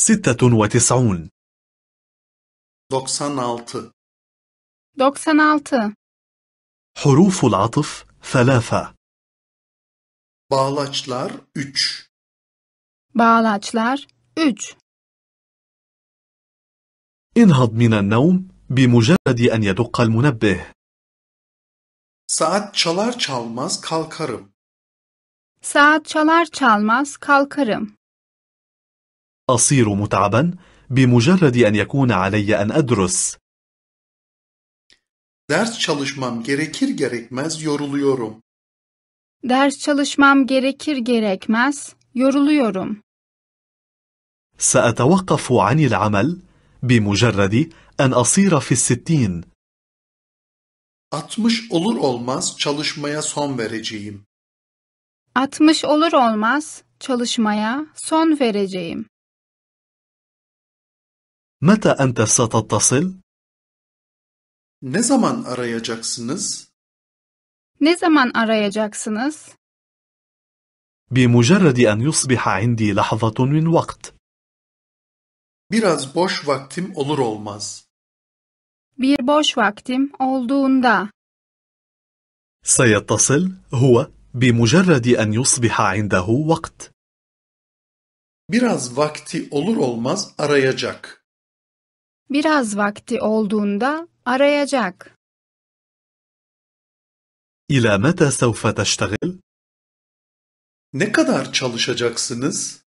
ستة وتسعون 96 96 حروف العطف ثلاثة Bağlaçlar 3 Bağlaçlar 3 انهض من النوم بمجرد أن يدق المنبه Saat çalar çalmaz kalkarım. Saat çalar çalmaz kalkarım. أصير متعبا بمجرد أن يكون علي أن أدرس Ders çalışmam gerekir gerekmez yoruluyorum. Ders çalışmam gerekir gerekmez yoruluyorum. سأتوقف عن العمل بمجرد أن أصير في الستين 60 olur olmaz çalışmaya son vereceğim. 60 olur olmaz çalışmaya son vereceğim. متى أنت ستتصل؟ Ne zaman arayacaksınız? Ne zaman arayacaksınız? بمجرد أن يصبح عندي لحظة من وقت Biraz boş vaktim olur olmaz. Bir boş vaktim olduğunda. سيتصل هو بمجرد أن يصبح عنده وقت Biraz vakti olur olmaz arayacak. Biraz vakti olduğunda arayacak. إلى متى سوف تشتغل؟ Ne kadar çalışacaksınız?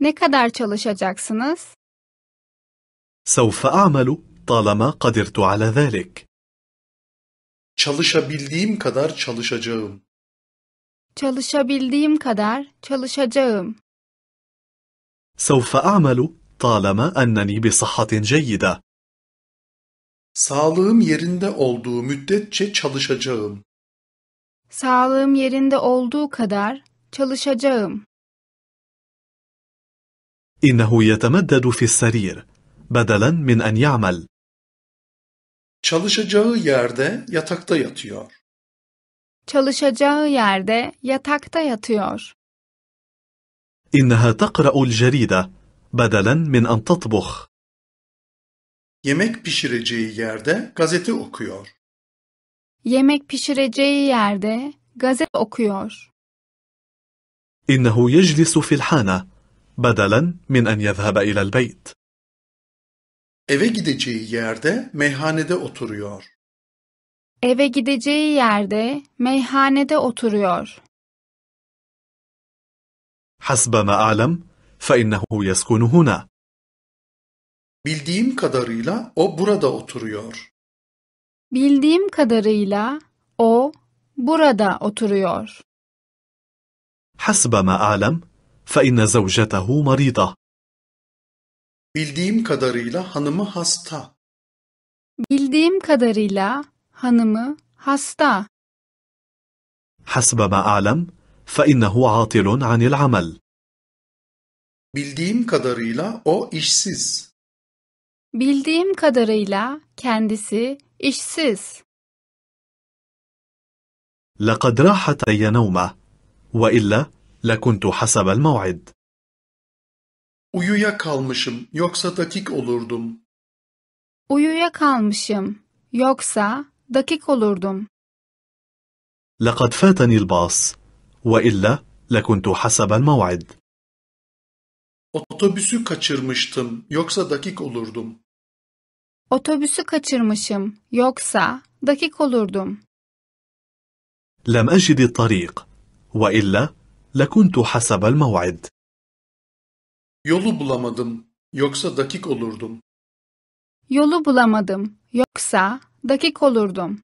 Ne kadar çalışacaksınız? سوف أعمل طالما قدرت على ذلك Çalışabildiğim kadar çalışacağım. Çalışabildiğim kadar çalışacağım. سوف أعمل طالما أنني بصحة جيدة Sağlığım yerinde olduğu müddetçe çalışacağım. Sağlığım yerinde olduğu kadar çalışacağım. إنه يتمدد في السرير بدلا من أن يعمل Çalışacağı yerde yatakta yatıyor. Çalışacağı yerde yatakta yatıyor. إنها تقرأ الجريدة بدلا من أن تطبخ Yemek pişireceği yerde gazete okuyor. Yemek pişireceği yerde gazete okuyor. إنه يجلس في الحانة بدلا من أن يذهب إلى البيت Eve gideceği yerde meyhanede oturuyor. Eve gideceği yerde meyhanede oturuyor. حسب ما أعلم فإنه يسكن هنا Bildiğim kadarıyla o burada oturuyor. Bildiğim kadarıyla o burada oturuyor. حسب ما أعلم فإن زوجته مريضة Bildiğim kadarıyla hanımı hasta. Bildiğim kadarıyla hanımı hasta. حسب ما أعلم فإنه عاطل عن العمل Bildiğim kadarıyla o işsiz. Bildiğim kadarıyla kendisi işsiz. لقد راحت علي نومه وإلا لكنت حسب الموعد Uyuya kalmışım yoksa dakik olurdum. Uyuya kalmışım. Yoksa dakik olurdum. لقد فاتني الباص وإلا لكنت حسب الموعد Otobüsü kaçırmıştım yoksa dakik olurdum. Otobüsü kaçırmışım. Yoksa dakik olurdum. لم أجد الطريق وإلا لكنت حسب الموعد Yolu bulamadım yoksa dakik olurdum. Yolu bulamadım. Yoksa dakik olurdum.